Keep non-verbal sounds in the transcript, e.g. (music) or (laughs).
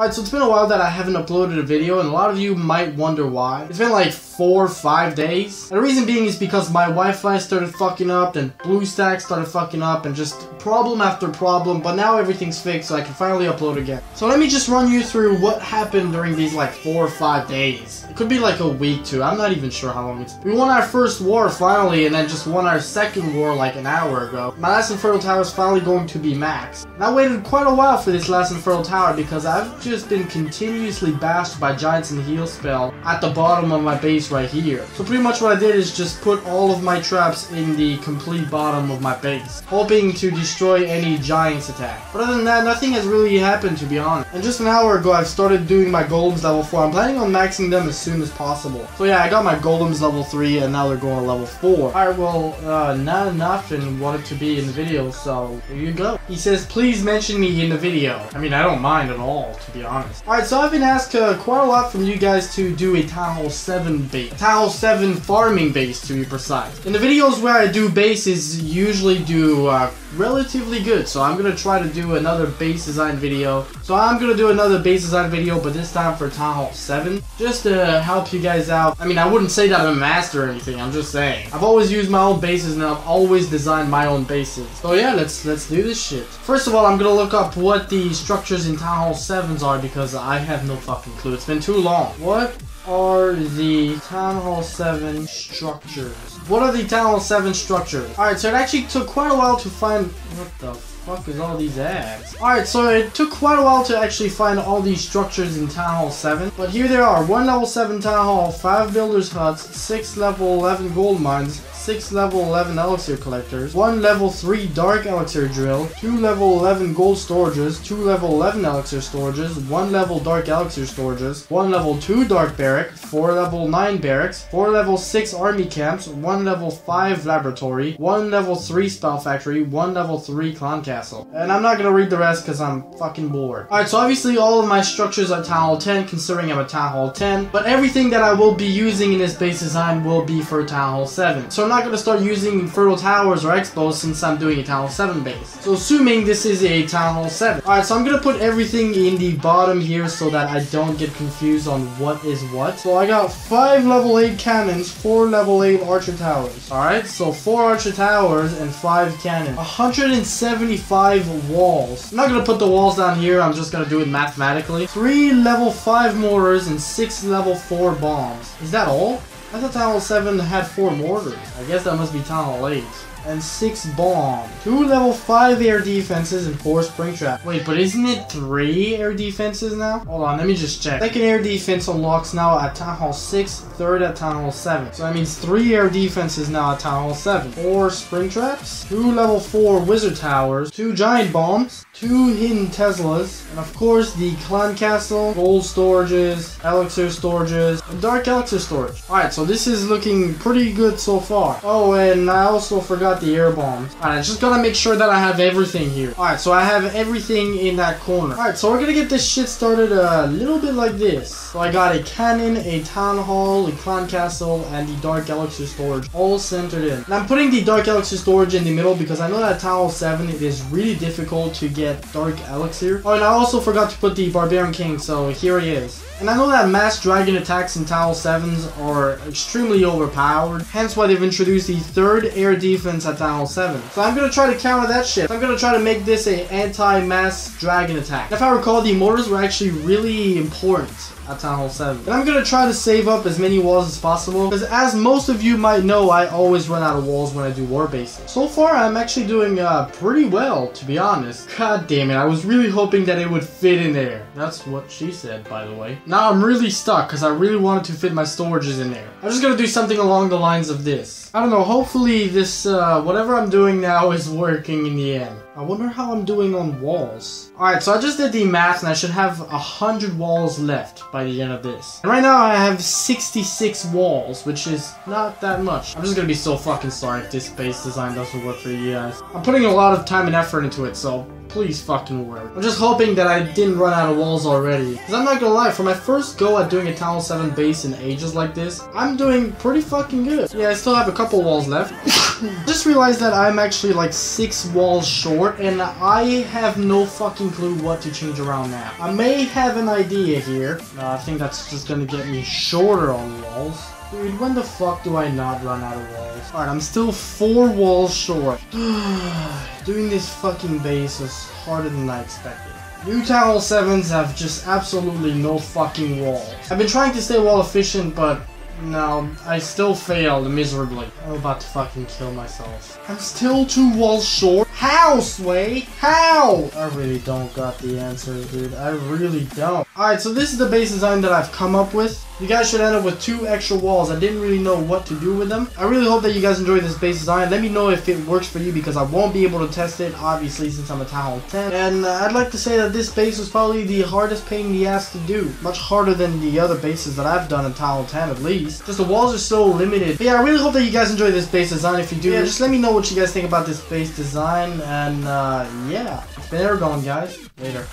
Alright, so it's been a while that I haven't uploaded a video, and a lot of you might wonder why. It's been like four, or five days. And the reason being is because my Wi-Fi started fucking up, then BlueStack started fucking up, and just problem after problem, but now everything's fixed, so I can finally upload again. So let me just run you through what happened during these like four or five days. It could be like a week too, I'm not even sure how long it's We won our first war finally, and then just won our second war like an hour ago. My last Inferno Tower is finally going to be max. And I waited quite a while for this last Inferno Tower because I've just been continuously bashed by Giants and Heal Spell at the bottom of my base right here. So pretty much what I did is just put all of my traps in the complete bottom of my base, hoping to destroy any Giants attack. But other than that, nothing has really happened to be honest. And just an hour ago, I've started doing my golems level 4. I'm planning on maxing them as soon as possible. So yeah, I got my golems level 3 and now they're going to level 4. Alright, well, uh, not enough and wanted to be in the video, so here you go. He says, please mention me in the video. I mean, I don't mind at all, to be honest. Alright, so I've been asked uh, quite a lot from you guys to do a Town Hall 7 base. Town Hall 7 farming base, to be precise. In the videos where I do bases, usually do uh, relatively good. So I'm gonna try to do another base design video. So I'm gonna do another base design video, but this time for Town Hall 7. Just to help you guys out. I mean, I wouldn't say that I'm a master or anything, I'm just saying. I've always used my own bases and I've always designed my own bases. So yeah, let's let's do this shit. First of all, I'm gonna look up what the structures in Town Hall 7s are because I have no fucking clue. It's been too long. What are the Town Hall 7 structures? What are the Town Hall 7 structures? Alright, so it actually took quite a while to find... What the fuck is all these ads? Alright, so it took quite a while to actually find all these structures in Town Hall 7. But here they are. 1 level 7 Town Hall, 5 builders huts, 6 level 11 gold mines, 6 level 11 elixir collectors, 1 level 3 dark elixir drill, 2 level 11 gold storages, 2 level 11 elixir storages, 1 level dark elixir storages, 1 level 2 dark barrack, 4 level 9 barracks, 4 level 6 army camps, 1 level 5 laboratory, 1 level 3 spell factory, 1 level 3 clan castle. And I'm not gonna read the rest because I'm fucking bored. Alright, so obviously all of my structures are Town Hall 10, considering I'm a Town Hall 10, but everything that I will be using in this base design will be for Town Hall 7. So I'm not to start using Inferno Towers or X-Bows since I'm doing a Town Hall 7 base. So assuming this is a Town Hall 7. Alright, so I'm to put everything in the bottom here so that I don't get confused on what is what. So I got 5 level 8 cannons, 4 level 8 archer towers. Alright, so 4 archer towers and 5 cannons. 175 walls. I'm not to put the walls down here, I'm just to do it mathematically. 3 level 5 mortars and 6 level 4 bombs. Is that all? I thought Town Hall 7 had 4 mortars. I guess that must be Town Hall 8 and 6 bomb. 2 level 5 air defenses and 4 spring trap. Wait, but isn't it 3 air defenses now? Hold on, let me just check. Second air defense unlocks now at Town Hall 6, third at Town Hall 7. So that means 3 air defenses now at Town Hall 7. 4 spring traps, 2 level 4 wizard towers, 2 giant bombs, 2 hidden Teslas, and of course the clan castle, gold storages, elixir storages, and dark elixir storage. Alright, so this is looking pretty good so far. Oh, and I also forgot the air bombs. Alright, just gotta make sure that I have everything here. Alright, so I have everything in that corner. Alright, so we're gonna get this shit started a little bit like this. So I got a cannon, a town hall, a clan castle, and the dark elixir storage all centered in. And I'm putting the dark elixir storage in the middle because I know that town hall 7 it is really difficult to get dark elixir. Oh, and I also forgot to put the barbarian king, so here he is. And I know that mass dragon attacks in Town Hall 7s are extremely overpowered, hence why they've introduced the third air defense at Hall 7. So I'm gonna try to counter that shit. I'm gonna try to make this a anti-mass dragon attack. If I recall, the mortars were actually really important at Town Hall 7. And I'm gonna try to save up as many walls as possible, because as most of you might know, I always run out of walls when I do war bases. So far, I'm actually doing uh, pretty well, to be honest. God damn it, I was really hoping that it would fit in there. That's what she said, by the way. Now I'm really stuck, because I really wanted to fit my storages in there. I'm just gonna do something along the lines of this. I don't know, hopefully this, uh, whatever I'm doing now is working in the end. I wonder how I'm doing on walls. Alright, so I just did the math and I should have 100 walls left by the end of this. And right now I have 66 walls, which is not that much. I'm just gonna be so fucking sorry if this base design doesn't work for you guys. I'm putting a lot of time and effort into it, so please fucking work. I'm just hoping that I didn't run out of walls already. Because I'm not gonna lie, for my first go at doing a Town Hall 7 base in ages like this, I'm doing pretty fucking good. Yeah, I still have a couple walls left. (laughs) just realized that I'm actually like six walls short, and I have no fucking fucking clue what to change around now. I may have an idea here. Uh, I think that's just gonna get me shorter on walls. Dude, when the fuck do I not run out of walls? Alright, I'm still four walls short. (sighs) Doing this fucking base is harder than I expected. New Town Hall 7s have just absolutely no fucking walls. I've been trying to stay wall efficient, but no, I still failed miserably. I'm about to fucking kill myself. I'm still two walls short. How, Sway? How? I really don't got the answer, dude. I really don't. Alright, so this is the base design that I've come up with. You guys should end up with two extra walls. I didn't really know what to do with them. I really hope that you guys enjoy this base design. Let me know if it works for you because I won't be able to test it, obviously, since I'm a Town Hall 10. And uh, I'd like to say that this base was probably the hardest pain in the ass to do. Much harder than the other bases that I've done in Town Hall 10, at least. Just the walls are so limited. But yeah, I really hope that you guys enjoy this base design. If you do, yeah, just let me know what you guys think about this base design. And uh, yeah, it's been Eragon, guys. Later.